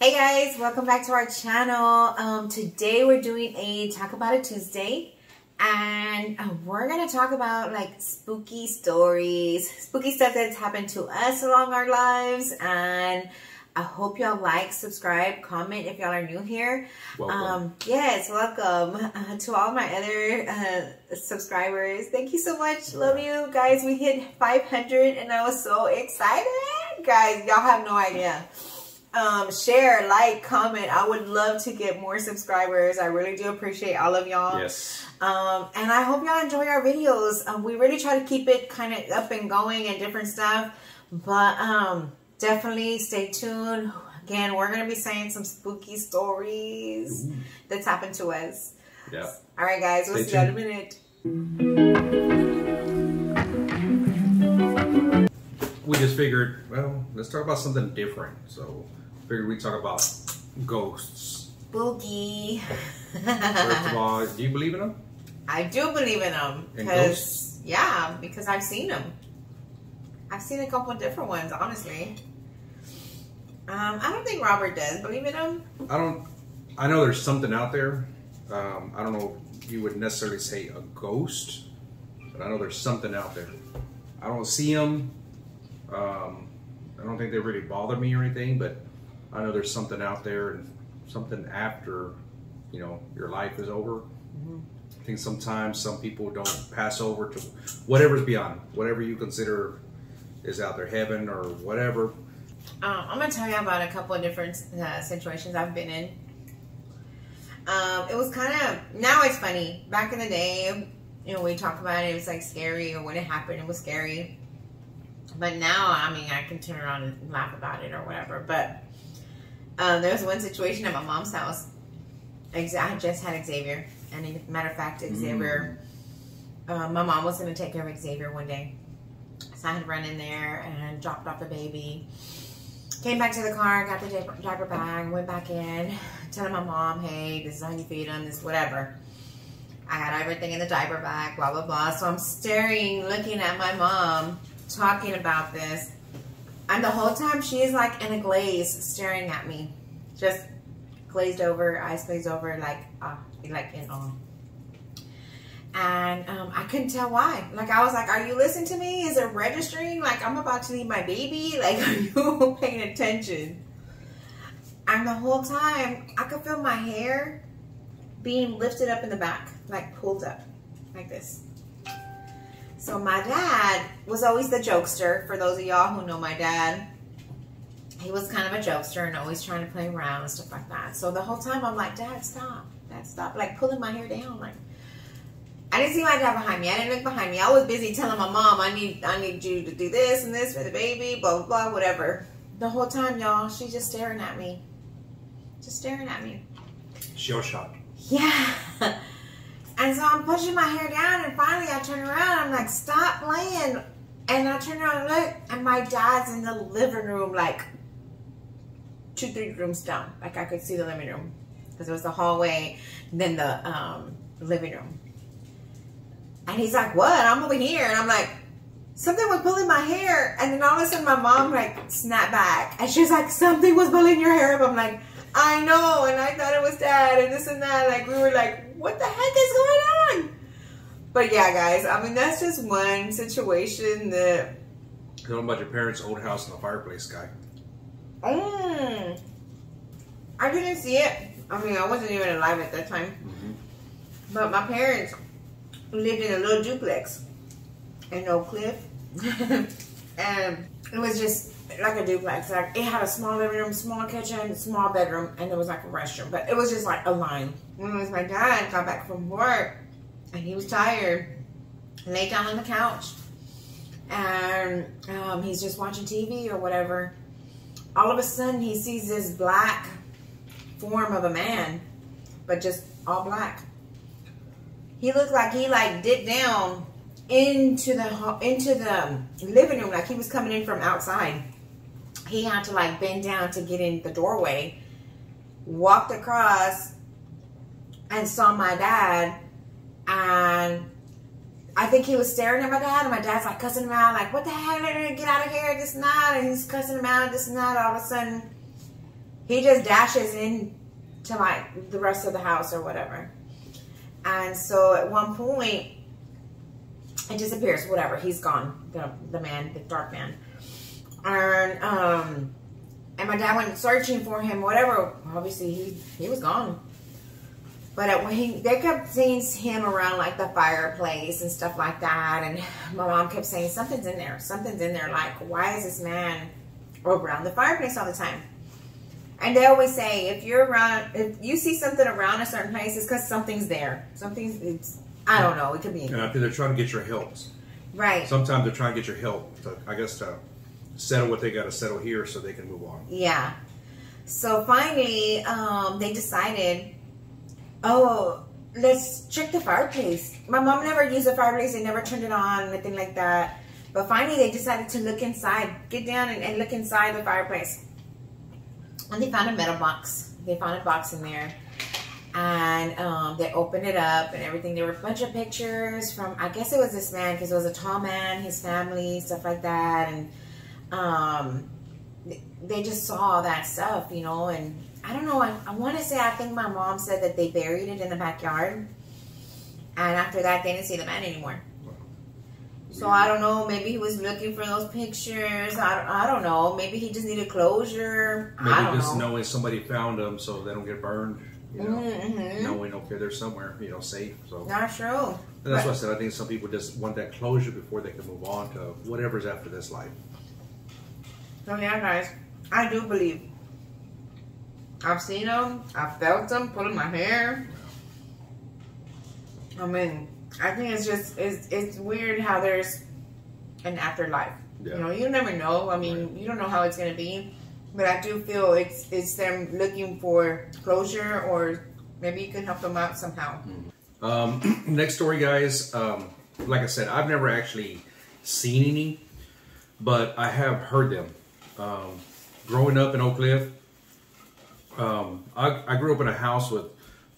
Hey guys, welcome back to our channel. Um, today we're doing a Talk About It Tuesday and uh, we're going to talk about like spooky stories, spooky stuff that's happened to us along our lives and I hope y'all like, subscribe, comment if y'all are new here. Welcome. Um, yes, welcome uh, to all my other uh, subscribers. Thank you so much. Love you guys. We hit 500 and I was so excited. Guys, y'all have no idea um, share, like, comment. I would love to get more subscribers. I really do appreciate all of y'all. Yes. Um, and I hope y'all enjoy our videos. Um, we really try to keep it kind of up and going and different stuff. But um, definitely stay tuned. Again, we're going to be saying some spooky stories Ooh. that's happened to us. Yeah. All right, guys. We'll stay see you in a minute. We just figured, well, let's talk about something different. So figured we'd talk about ghosts. Spooky. First of all, do you believe in them? I do believe in them. Because, yeah, because I've seen them. I've seen a couple different ones, honestly. Um, I don't think Robert does. Believe in them? I don't. I know there's something out there. Um, I don't know if you would necessarily say a ghost, but I know there's something out there. I don't see them. Um, I don't think they really bother me or anything, but I know there's something out there and something after, you know, your life is over. Mm-hmm. I think sometimes some people don't pass over to whatever's beyond, whatever you consider is out there, heaven or whatever. Um, I'm gonna tell you about a couple of different uh, situations I've been in. Um, it was kind of now it's funny. Back in the day, you know, we talk about it, it was like scary, or when it happened, it was scary. But now, I mean, I can turn around and laugh about it or whatever. But um, there was one situation at my mom's house. I just had Xavier, and matter of fact, Xavier, mm. uh, my mom was going to take care of Xavier one day, so I had run in there and dropped off the baby. Came back to the car, got the diaper bag, went back in, telling my mom, "Hey, this is how you feed him. This whatever." I had everything in the diaper bag, blah blah blah. So I'm staring, looking at my mom, talking about this and the whole time she is like in a glaze staring at me. Just glazed over, eyes glazed over, like, uh, like in awe. And um, I couldn't tell why. Like, I was like, are you listening to me? Is it registering? Like, I'm about to leave my baby? Like, are you paying attention? And the whole time, I could feel my hair being lifted up in the back, like pulled up, like this. So my dad was always the jokester. For those of y'all who know my dad, he was kind of a jokester and always trying to play around and stuff like that. So the whole time I'm like, Dad, stop. Dad, stop. Like pulling my hair down. Like I didn't see my dad behind me. I didn't look behind me. I was busy telling my mom, I need I need you to do this and this for the baby, blah, blah, blah, whatever. The whole time, y'all, she's just staring at me. Just staring at me. Shell shocked. Yeah. And so I'm pushing my hair down, and finally I turn around. I'm like, stop playing. And I turn around and look, and my dad's in the living room, like two, three rooms down. Like I could see the living room because it was the hallway, then the um, living room. And he's like, what? I'm over here. And I'm like, something was pulling my hair. And then all of a sudden my mom like snapped back. And she's like, something was pulling your hair up. I'm like, I know. And I thought it was dad and this and that. Like we were like, what the heck is going on? But yeah, guys, I mean, that's just one situation that. Tell them about your parents' old house in the fireplace, guy. Mm. I didn't see it. I mean, I wasn't even alive at that time. Mm -hmm. But my parents lived in a little duplex in Oak Cliff. and it was just like a duplex. Like it had a small living room, small kitchen, small bedroom, and it was like a restroom. But it was just like a line. And it was my dad got back from work, and he was tired, laid down on the couch, and um, he's just watching TV or whatever. All of a sudden, he sees this black form of a man, but just all black. He looked like he like dipped down into the into the living room like he was coming in from outside he had to like bend down to get in the doorway, walked across and saw my dad and I think he was staring at my dad and my dad's like cussing him out like what the heck get out of here this and that and he's cussing him out this and that all of a sudden he just dashes in to like the rest of the house or whatever. And so at one point, it disappears. Whatever, he's gone. The the man, the dark man, and um, and my dad went searching for him. Whatever. Obviously, he he was gone. But when he, they kept seeing him around like the fireplace and stuff like that, and my mom kept saying something's in there, something's in there. Like, why is this man around the fireplace all the time? And they always say, if you're around, if you see something around a certain place, it's because something's there. Something's, it's, I don't know, it could be. And I think they're trying to get your help. Right. Sometimes they're trying to get your help. To, I guess to settle what they got to settle here, so they can move on. Yeah. So finally, um, they decided, oh, let's check the fireplace. My mom never used the fireplace; they never turned it on, nothing like that. But finally, they decided to look inside, get down and, and look inside the fireplace. And they found a metal box. They found a box in there. And um, they opened it up and everything. There were a bunch of pictures from, I guess it was this man, because it was a tall man, his family, stuff like that. And um, they just saw that stuff, you know. And I don't know, I, I want to say, I think my mom said that they buried it in the backyard. And after that, they didn't see the man anymore. So I don't know. Maybe he was looking for those pictures. I don't, I don't know. Maybe he just needed closure. Maybe I don't just know. knowing somebody found them so they don't get burned. You know, Mhm. knowing okay they're somewhere you know safe. So Not true. and that's But- why I said I think some people just want that closure before they can move on to whatever's after this life. So yeah, guys, I do believe. I've seen them. I've felt them pulling my hair. I mean, I think it's just it's it's weird how there's an afterlife. Yeah. You know, you never know. I mean, you don't know how it's gonna be, but I do feel it's it's them looking for closure, or maybe you can help them out somehow. Um, next story, guys. Um, like I said, I've never actually seen any, but I have heard them. Um, growing up in Oak Cliff, um, I, I grew up in a house with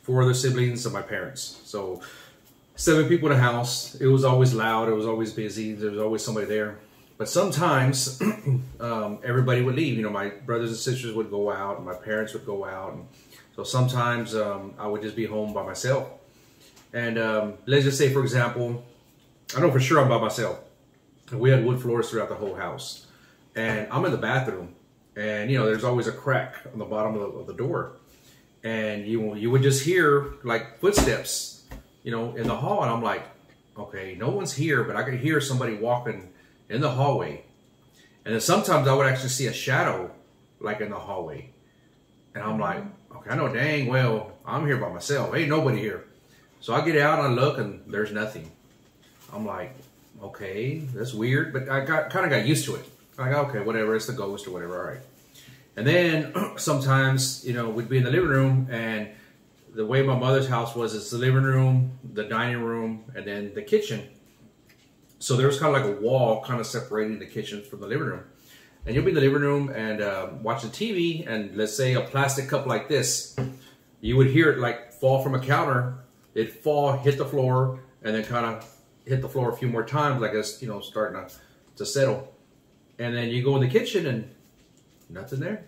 four other siblings and my parents. So seven people in a house. It was always loud. It was always busy. There was always somebody there. But sometimes um, everybody would leave. You know, my brothers and sisters would go out, and my parents would go out. And so sometimes um, I would just be home by myself. And um, let's just say, for example, I know for sure I'm by myself. We had wood floors throughout the whole house. And I'm in the bathroom. And, you know, there's always a crack on the bottom of the, of the door. And you, you would just hear like footsteps, you know, in the hall. And I'm like, okay, no one's here, but I could hear somebody walking in the hallway. And then sometimes I would actually see a shadow like in the hallway. And I'm like, okay, I know dang well I'm here by myself. Ain't nobody here. So I get out and I look and there's nothing. I'm like, okay, that's weird, but I got kind of got used to it. Like, okay, whatever, it's the ghost or whatever, all right. And then sometimes, you know, we'd be in the living room and the way my mother's house was, it's the living room, the dining room, and then the kitchen. So there was kind of like a wall kind of separating the kitchen from the living room. And you'll be in the living room and uh, watching TV, and let's say a plastic cup like this, you would hear it like fall from a counter. It'd fall, hit the floor, and then kind of hit the floor a few more times, like it's you know starting to, to settle. And then you go in the kitchen and nothing there.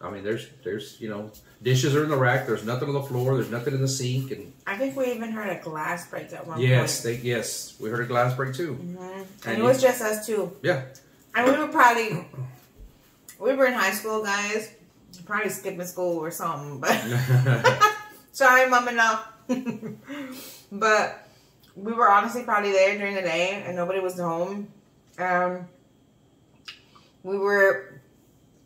I mean, there's there's you know dishes are in the rack. There's nothing on the floor. There's nothing in the sink. And I think we even heard a glass break at one yes, point. they yes we heard a glass break too. Mhm. And And it was just us two. Yeah. And we were probably, we were in high school, guys. Probably skipping school or something. But sorry, mom and all. but we were honestly probably there during the day, and nobody was home. Um, we were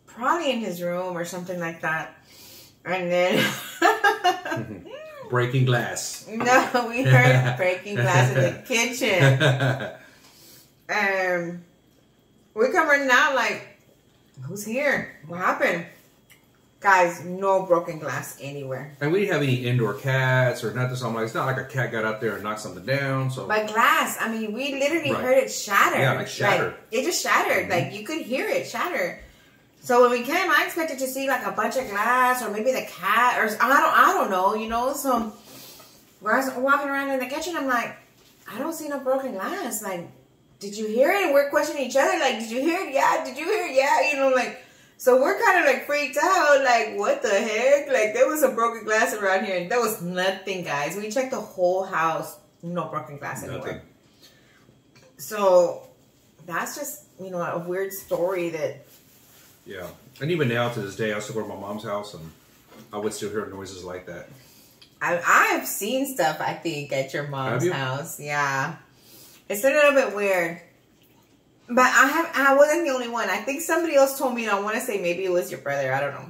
probably in his room or something like that, and then. Breaking glass. No, we heard breaking glass in the kitchen. Um, we come running out like, who's here? What happened? Guys, no broken glass anywhere. And we didn't have any indoor cats or nothing. So I'm like, it's not like a cat got up there and knocked something down. So But glass, I mean, we literally Right. heard it shatter. Yeah, like shattered. it just shattered. Mm-hmm. Like you could hear it shatter. So when we came, I expected to see like a bunch of glass or maybe the cat or I don't, I don't know, you know. So we're walking around in the kitchen. I'm like, I don't see no broken glass. Like, did you hear it? And we're questioning each other. Like, did you hear it? Yeah. Did you hear it? Yeah. You know, like So we're kind of like freaked out, like what the heck? Like there was a broken glass around here, and there was nothing, guys. We checked the whole house, no broken glass anywhere. So that's just you know a weird story that Yeah. And even now to this day, I still go to my mom's house and I would still hear noises like that. I I've seen stuff. I think at your mom's house. Yeah, it's a little bit weird. But I have. I wasn't the only one. I think somebody else told me. And I want to say maybe it was your brother. I don't know.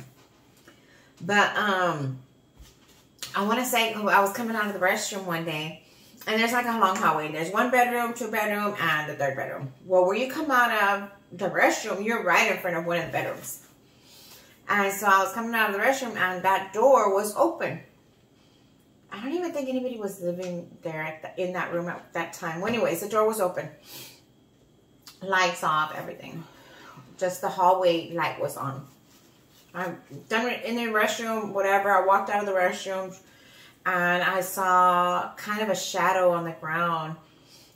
But um, I want to say I was coming out of the restroom one day, and there's like a long hallway. There's one bedroom, two bedroom, and the third bedroom. Well, where you come out of the restroom, you're right in front of one of the bedrooms. And so I was coming out of the restroom, and that door was open. I don't even think anybody was living there the, in that room at that time. Well, anyways, the door was open. Lights off, everything. Just the hallway light was on. I'm done in the restroom, whatever. I walked out of the restroom and I saw kind of a shadow on the ground.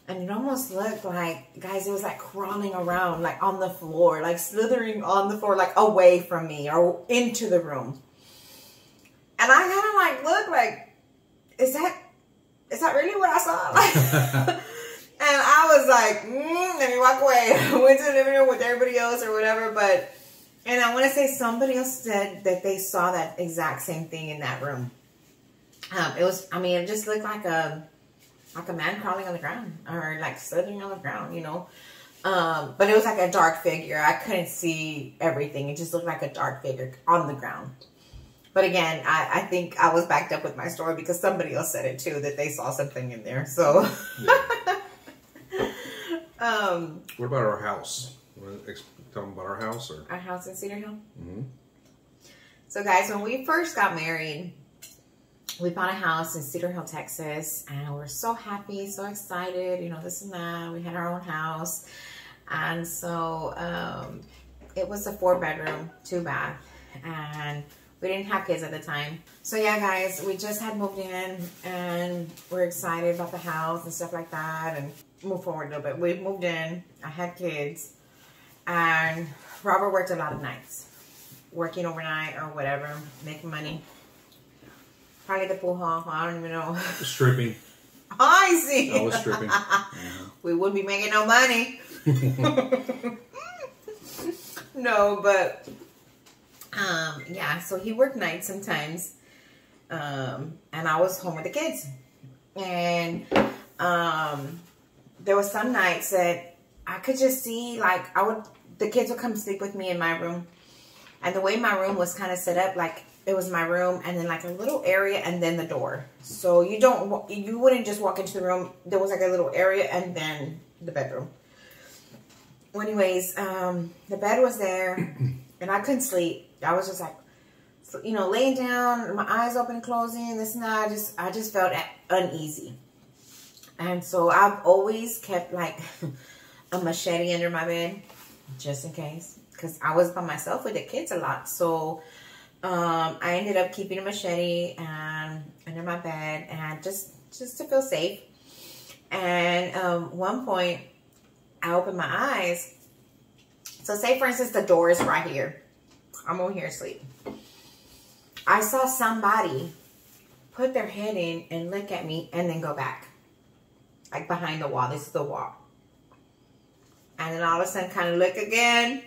And it almost looked like, guys, it was like crawling around, like on the floor, like slithering on the floor, like away from me or into the room. And I kind of like looked like, is that, is that really what I saw? Like, I was like, mm, let me walk away. I went to the living room with everybody else or whatever. But, and I want to say somebody else said that they saw that exact same thing in that room. Um, it was, I mean, it just looked like a, like a man crawling on the ground or like slithering on the ground, you know. Um, but it was like a dark figure. I couldn't see everything. It just looked like a dark figure on the ground. But again, I, I think I was backed up with my story because somebody else said it too that they saw something in there. So, um, What about our house? Want to Tell them about our house or? our house in Cedar Hill. Mhm. So, guys, when we first got married, we bought a house in Cedar Hill, Texas, and we were so happy, so excited, you know, this and that. We had our own house. And so um, it was a four bedroom, two bath, and we didn't have kids at the time. So, yeah, guys, we just had moved in and we're excited about the house and stuff like that and move forward a little bit. We moved in, I had kids, and Robert worked a lot of nights, working overnight or whatever, making money. Probably the pool hall. I don't even know. Stripping. I see. I was stripping. we wouldn't be making no money. no, but um, yeah. So he worked nights sometimes, um, and I was home with the kids. And um, there was some nights that I could just see, like, I would the kids would come sleep with me in my room, and the way my room was kind of set up, like it was my room and then like a little area and then the door. So you don't you wouldn't just walk into the room. There was like a little area and then the bedroom. Well, anyways, um, the bed was there and I couldn't sleep. I was just like, you know, laying down, my eyes open and closing, this and that. I just I just felt uneasy. And so I've always kept like a machete under my bed just in case because I was by myself with the kids a lot. So um, I ended up keeping a machete and under my bed and just just to feel safe. And um, one point, I opened my eyes. So say for instance, the door is right here. I'm over here asleep. I saw somebody put their head in and look at me and then go back. Like behind the wall. This is the wall. And then all of a sudden kind of look again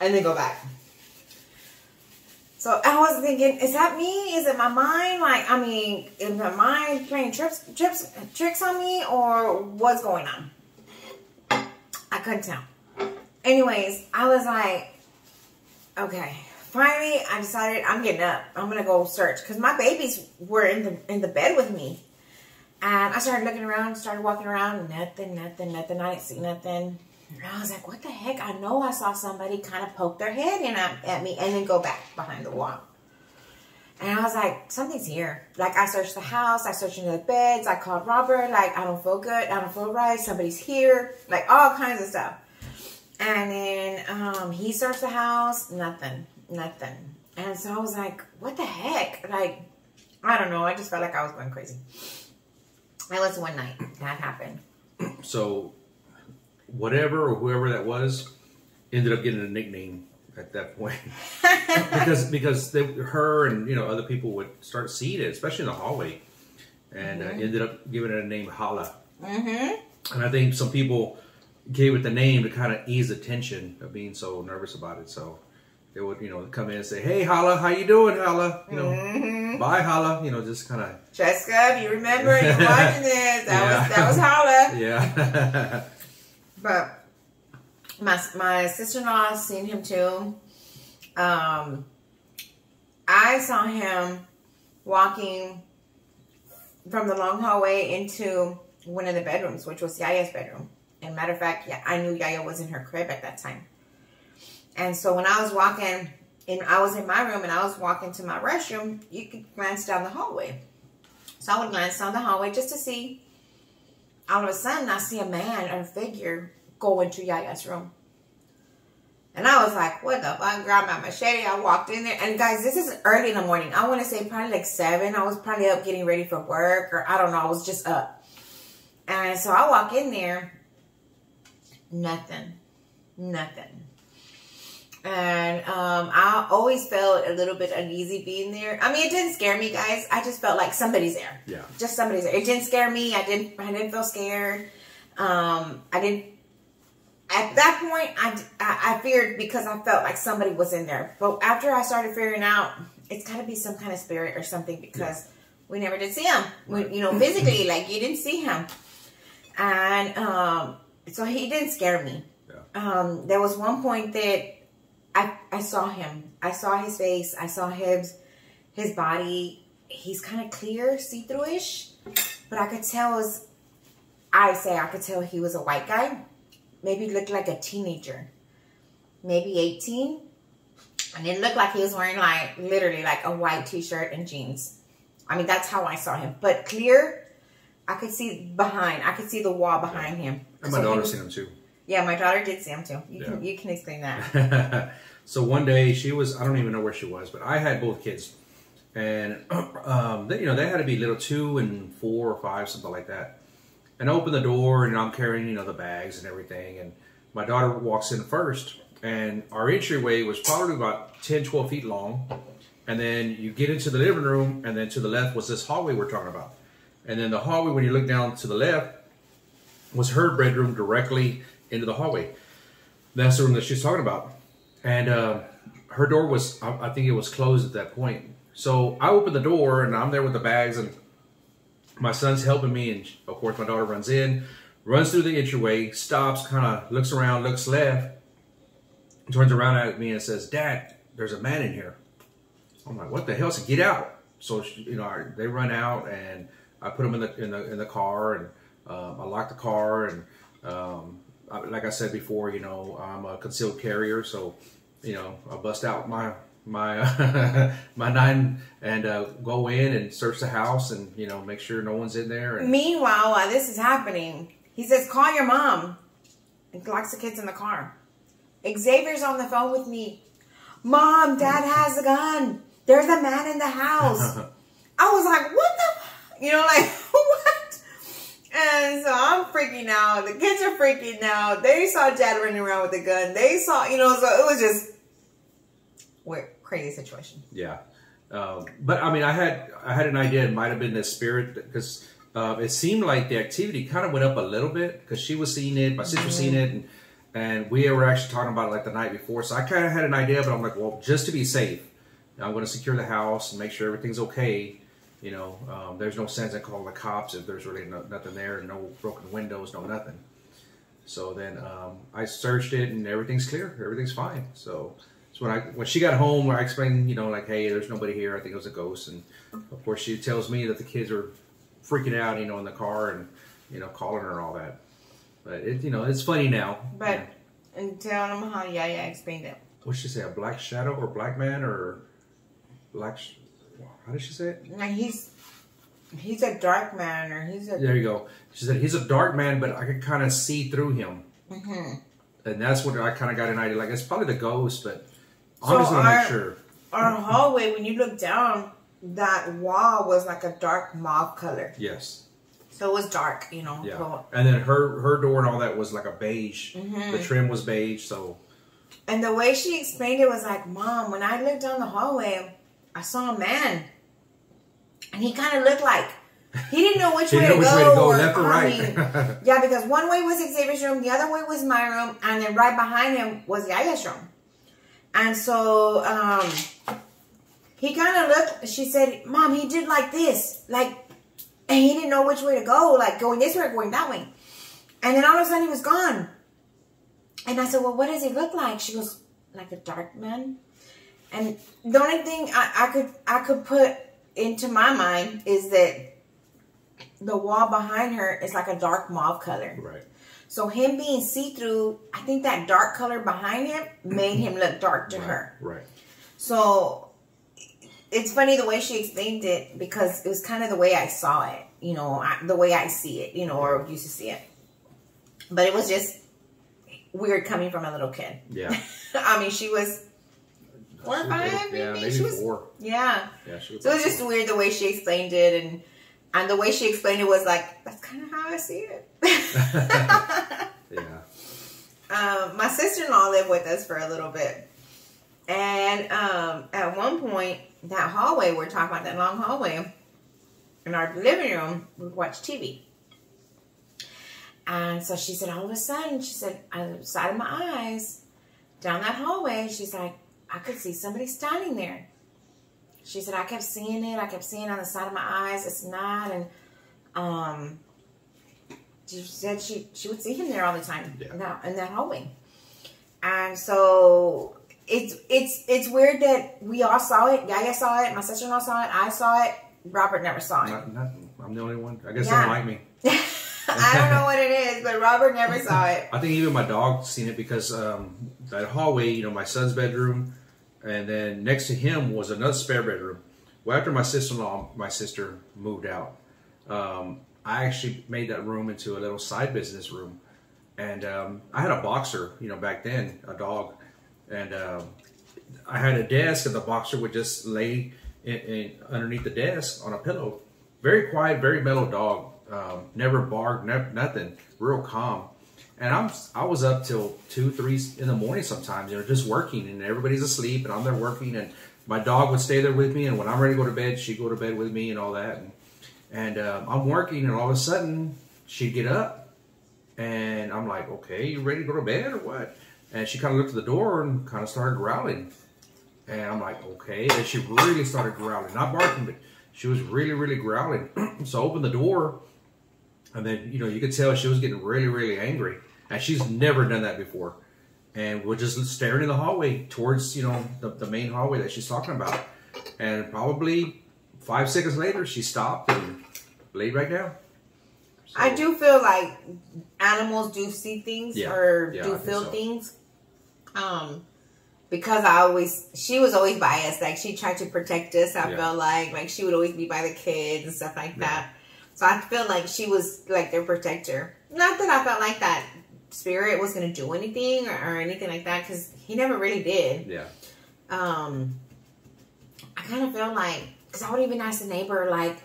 and then go back. So I was thinking, is that me? Is it my mind? Like, I mean, is my mind playing trips, trips, tricks on me, or what's going on? I couldn't tell. Anyways, I was like, okay. Finally, I decided I'm getting up. I'm gonna go search because my babies were in the in the bed with me, and I started looking around, started walking around, nothing, nothing, nothing. I didn't see nothing. And I was like, what the heck? I know I saw somebody kind of poke their head in at, me and then go back behind the wall. And I was like, something's here. Like, I searched the house. I searched into the beds. I called Robert. Like, I don't feel good. I don't feel right. Somebody's here. Like, all kinds of stuff. And then um, he searched the house. Nothing. Nothing. And so I was like, what the heck? Like, I don't know. I just felt like I was going crazy. That was one night that happened. So, whatever or whoever that was ended up getting a nickname at that point because because they, her and you know other people would start seeing it, especially in the hallway, and uh, ended up giving it a name Hala. Mm-hmm. And I think some people gave it the name to kind of ease the tension of being so nervous about it. So they would, you know, come in and say, "Hey, Hala, how you doing, Hala? You know, Mm-hmm. bye, Hala. You know, just kind of Jessica, if you remember, you're watching this. That was that was Hala. yeah, But my my sister in law seen him too. Um, I saw him walking from the long hallway into one of the bedrooms, which was Yaya's bedroom. And matter of fact, yeah, I knew Yaya was in her crib at that time. And so when I was walking and I was in my room and I was walking to my restroom. You could glance down the hallway. So I would glance down the hallway just to see. All of a sudden, I see a man or a figure go into Yaya's room. And I was like, what the fuck? I grabbed my machete. I walked in there. And guys, this is early in the morning. I want to say probably like seven. I was probably up getting ready for work or I don't know. I was just up. And so I walk in there. Nothing. Nothing. And um, I always felt a little bit uneasy being there. I mean, it didn't scare me, guys. I just felt like somebody's there. yeah. Just somebody's there. It didn't scare me. I didn't. I didn't feel scared. Um, I didn't. At that point, I, I I feared because I felt like somebody was in there. But after I started figuring out, it's got to be some kind of spirit or something because we never did see him. We, you know, physically, like you didn't see him, and um, so he didn't scare me. Yeah. Um, there was one point that I I saw him. I saw his face. I saw his his body. He's kind of clear, see through ish, but I could tell was. I say I could tell he was a white guy. Maybe looked like a teenager, maybe eighteen, and it looked like he was wearing like literally like a white t-shirt and jeans. I mean that's how I saw him, but clear. I could see behind. I could see the wall behind him. And my So daughter was- seen him too. Yeah, my daughter did see him too. You can you can explain that. so one day she was I don't even know where she was, but I had both kids, and um, they, you know they had to be little two and four or five something like that. And I opened the door and I'm carrying you know the bags and everything, and my daughter walks in first, and our entryway was probably about 10, 12 feet long, and then you get into the living room, and then to the left was this hallway we're talking about, and then the hallway when you look down to the left was her bedroom directly into the hallway. That's the room that she's talking about. And uh, her door was, I, think it was closed at that point. So I open the door and I'm there with the bags and my son's helping me. And of course, my daughter runs in, runs through the entryway, stops, kind of looks around, looks left, turns around at me and says, Dad, there's a man in here. I'm like, what the hell? So get out. So, you know, I, they run out and I put them in the, in the, in the car and um, I lock the car and, um, like I said before, you know, I'm a concealed carrier, so you know, I bust out my my my nine and uh, go in and search the house and you know make sure no one's in there. And Meanwhile, while this is happening, he says, "Call your mom," and locks the kids in the car. Xavier's on the phone with me. Mom, Dad has a gun. There's a man in the house. I was like, "What the?" You know, like what? And so I'm freaking out. The kids are freaking out. They saw Dad running around with a gun. They saw, you know, so it was just weird, crazy situation. yeah, um, but I mean, I had I had an idea it might have been the spirit because uh, it seemed like the activity kind of went up a little bit because she was seeing it, my sister was seeing it, and and we were actually talking about it like the night before. So I kind of had an idea, but I'm like, well, just to be safe, I'm going to secure the house and make sure everything's okay. You know, um, there's no sense in calling the cops if there's really no, nothing there, no broken windows, no nothing. So then um, I searched it and everything's clear, everything's fine. So, so when I when she got home, I explained, you know, like, hey, there's nobody here. I think it was a ghost, and of course she tells me that the kids are freaking out, you know, in the car and you know calling her and all that. But it, you know, it's funny now. But and tell them how Yaya explained it. What'd she say? A black shadow or black man or black? How did she say it? Like he's he's a dark man or he's a There you go. She said he's a dark man, but I could kind of see through him, Mm -hmm. and that's what I kind of got an idea. Like it's probably the ghost, but I'm just our- make sure. our hallway. When you look down, that wall was like a dark mauve color, Yes. so it was dark. You know. Yeah. And then her her door and all that was like a beige. Mm -hmm. The trim was beige, so And the way she explained it was like, Mom, when I looked down the hallway, I saw a man. And he kind of looked like he didn't know which, way, didn't to know which go, way to go, or- left or right. mean, yeah, because one way was Xavier's room, the other way was my room, and then right behind him was Yaya's room. And so um, he kind of looked. She said, "Mom, he did like this, like, and he didn't know which way to go, like going this way or going that way." And then all of a sudden, he was gone. And I said, "Well, what does he look like?" She goes, "Like a dark man." And the only thing I, I could I could put into my mind is that the wall behind her is like a dark mauve color. right. So him being see through, I think that dark color behind him made him look dark to her. Right. So it's funny the way she explained it because it was kind of the way I saw it, you know, I, the way I see it, you know, or used to see it. But it was just weird coming from a little kid. Yeah. I mean, she was four or She was five, little. Yeah, maybe. maybe She was- four. yeah. Yeah, she was. So it was just weird the way she explained it, and and the way she explained it was like that's kind of how I see it. yeah. um, my sister in law lived with us for a little bit, and um, at one point that hallway we're talking about that long hallway in our living room we would watch TV. And so she said, all of a sudden, she said, on the side of my eyes, down that hallway, she's like, I could see somebody standing there. She said, I kept seeing it. I kept seeing it on the side of my eyes. It's not. And um, she said she, she would see him there all the time Yeah. in, that, in that hallway. And so it's it's it's weird that we all saw it. Yaya saw it. My sister-in-law saw it. I saw it. Robert never saw it. Not, not, I'm the only one. I guess Yeah. they don't like me. I don't know what it is, but Robert never saw it. I think even my dog seen it because um, that hallway, you know, my son's bedroom, and then next to him was another spare bedroom. Well, after my sister-in-law, my sister moved out, um, I actually made that room into a little side business room, and um, I had a boxer, you know, back then, a dog, and um, I had a desk, and the boxer would just lay in, in, underneath the desk on a pillow. Very quiet, very mellow dog. Um, never barked, never, nothing. Real calm. And I'm I was up till two, three in the morning sometimes, you know, just working, and everybody's asleep, and I'm there working, and my dog would stay there with me, and when I'm ready to go to bed, she'd go to bed with me, and all that. And, and um, I'm working, and all of a sudden, she'd get up, and I'm like, okay, you ready to go to bed or what? And she kind of looked at the door and kind of started growling. And I'm like, okay. And she really started growling, not barking, but she was really, really growling. so I opened the door, and then, you know, you could tell she was getting really, really angry. And she's never done that before. And we're just staring in the hallway towards, you know, the, the main hallway that she's talking about. And probably five seconds later, she stopped and laid right down. So- I do feel like animals do see things Yeah. or Yeah, do feel so. things. Um, because I always, she was always by us. Like she tried to protect us. I Yeah. felt like, like she would always be by the kids and stuff like that. So I feel like she was like their protector. Not that I felt like that spirit was going to do anything or, or anything like that, because he never really did. Yeah. um I kind of feel like because I would even ask the neighbor like,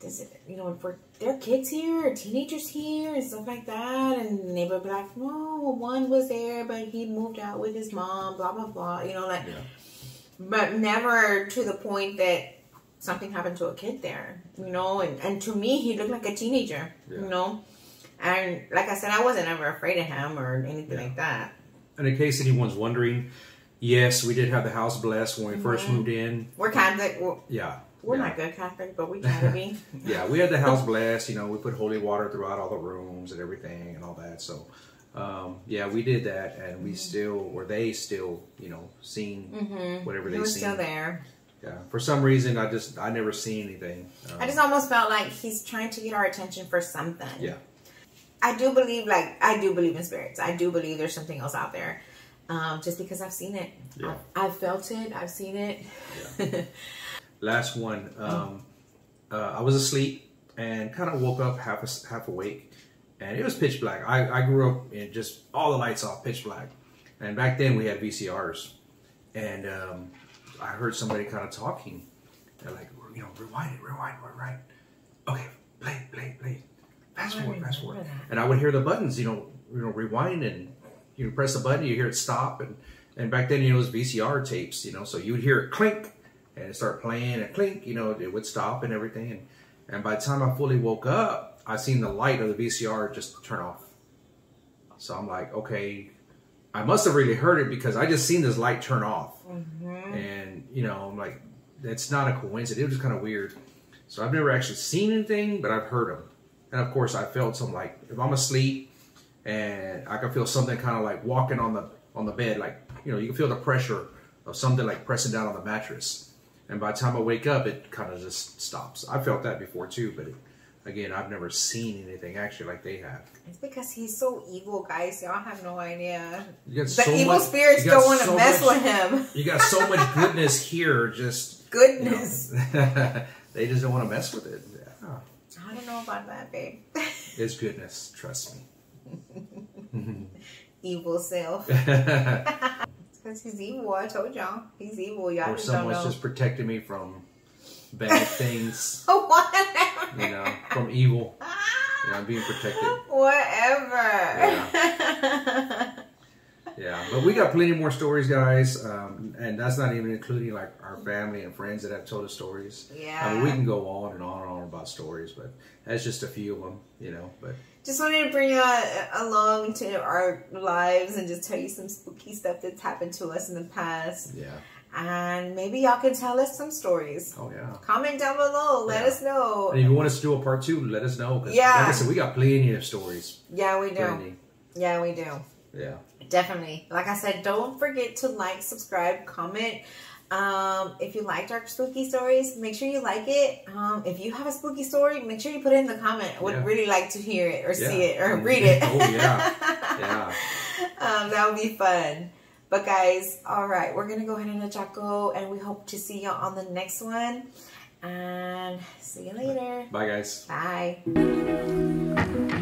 does it you know for there are kids here or teenagers here and stuff like that, and the neighbor would be like, no, one was there, but he moved out with his mom, blah blah blah, you know like, Yeah. but never to the point that something happened to a kid there, you know, and and to me he looked like a teenager, Yeah. you know. And like I said, I wasn't ever afraid of him or anything Yeah. like that. And in case anyone's wondering, yes, we did have the house blessed when we first moved in. We're Catholic. We're, Yeah. we're yeah. not good Catholic, but we try to be. Yeah, we had the house blessed. You know, we put holy water throughout all the rooms and everything and all that. So, um, yeah, we did that, and we still, or they still, you know, seen Mm-hmm. whatever He they seen. still there. Yeah. For some reason, I just I never seen anything. Um, I just almost felt like he's trying to get our attention for something. Yeah. I do believe, like, I do believe in spirits. I do believe there's something else out there. Um, just because I've seen it. Yeah. I've, I've felt it. I've seen it. Last one. Um, uh, I was asleep and kind of woke up half half awake, and it was pitch black. I, I grew up in just all the lights off, pitch black, and back then we had VCRs, and um, I heard somebody kind of talking. They're like, you know, rewind it, rewind, rewind. Okay, play, play, play. Fast I forward, fast forward. remember that. And I would hear the buttons, you know, you know, rewind and you press the button, you hear it stop, and and back then, you know, it was VCR tapes, you know, so you would hear it clink and it start playing and clink, you know, it would stop and everything. And, and by the time I fully woke up, I seen the light of the VCR just turn off. So I'm like, okay, I must have really heard it because I just seen this light turn off. Mm-hmm. And, you know, I'm like, that's not a coincidence. It was just kind of weird. So I've never actually seen anything, but I've heard them. And of course, I felt some like, if I'm asleep and I can feel something kind of like walking on the on the bed, like, you know, you can feel the pressure of something like pressing down on the mattress. And by the time I wake up, it kind of just stops. I felt that before too, but it, again, I've never seen anything actually like they have. It's because he's so evil, guys. Y'all have no idea. You got The so evil much- spirits don't want to so mess much- with him. You got so much goodness here, just you know, Goodness. they just don't want to mess with it. Yeah. I don't know about that, babe. It's goodness, trust me. evil self. Because he's evil. I told y'all. He's evil. Y'all or just don't someone's know. just protecting me from bad things, Whatever. you know, from evil. You know, I'm being protected. Whatever. Yeah, but we got plenty more stories, guys, um, and that's not even including like our family and friends that have told us stories. Yeah. I mean, we can go on and on and on about stories, but that's just a few of them, you know. But just wanted to bring you along to our lives and just tell you some spooky stuff that's happened to us in the past. yeah, And maybe y'all can tell us some stories. oh yeah. Comment down below. Let Yeah. us know. And if you want us to do a part two, let us know. Yeah. like I said, we got plenty of stories. Yeah, we do. Plenty. Yeah, we do. Yeah. Definitely. Like I said, don't forget to like, subscribe, comment. Um, if you liked our spooky stories, make sure you like it. Um, if you have a spooky story, make sure you put it in the comment. I would Yeah. really like to hear it or see it or read it. Oh, yeah. Yeah. um, that would be fun. But guys, all right, we're gonna go ahead and go, and we hope to see y'all on the next one. And see you later. Bye, guys. Bye.